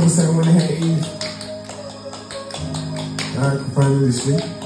From the same one that had Alright, finally sleep.